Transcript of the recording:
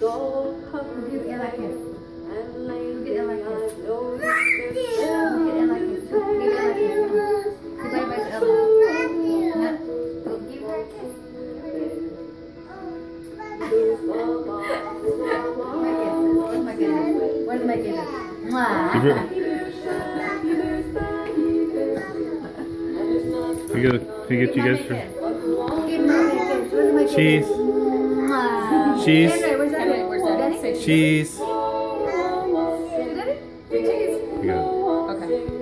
Give Ella a kiss. Give Ella a kiss. Give Ella a kiss. Give Ella a kiss. Say bye bye to Ella. Yeah. Go give her a kiss. Where's my kisses? Where's my kisses? Mwah. Give her- We gotta we get you guys for Give mommy Cheese. Cheese.